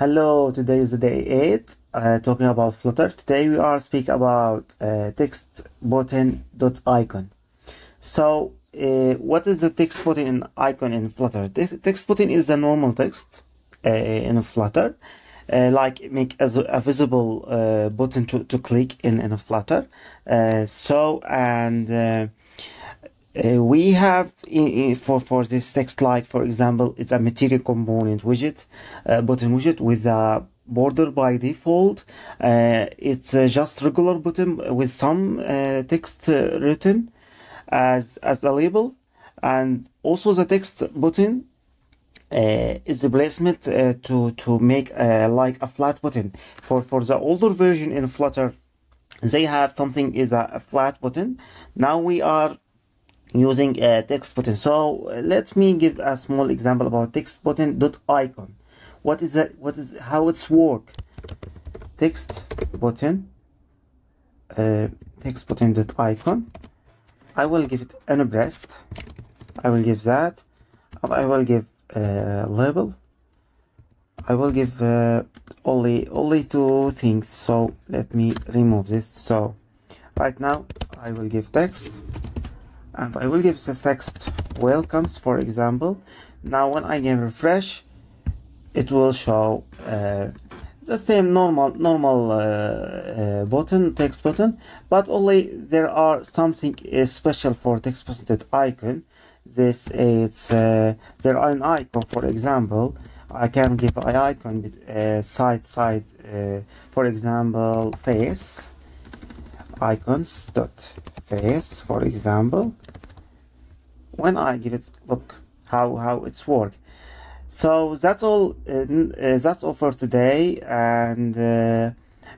Hello, today is the day 8, uh, talking about Flutter. Today we are speaking about uh, text button dot icon. So, uh, what is the text button icon in Flutter? Text button is the normal text uh, in Flutter, uh, like make a, a visible uh, button to, to click in, in Flutter. so, and uh, we have in, in, for for this text like for example it's a material component widget uh, button widget with a border by default. Uh, it's uh, just regular button with some uh, text uh, written as as a label. And also the text button is a placement to to make like a flat button. For for the older version in flutter they have something is a, a flat button. Now we are using a text button. So uh, let me give a small example about text button dot icon. What is that what is how it's work? Text button uh, text button dot icon. I will give it onPressed I will give that. I will give a label. I will give uh, only only two things. So let me remove this. So right now I will give text and I will give this text welcomes for example. Now when I give refresh it will show uh, the same normal normal uh, uh, button text button but only there are something is special for text button icon. This it's uh, there are an icon for example. I can give an icon with uh, side side uh, for example face icons dot for example when I give it look how how it's work. So that's all uh, uh, that's all for today and uh,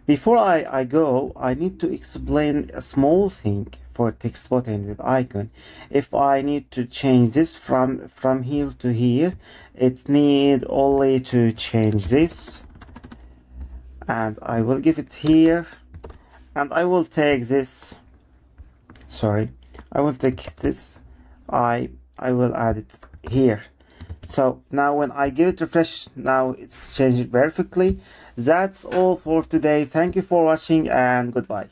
before I, I go I need to explain a small thing for text the icon. If I need to change this from from here to here it need only to change this and I will give it here and I will take this sorry. I will take this. I I will add it here. So now when I give it refresh now it's changed perfectly that's all for today. Thank you for watching and goodbye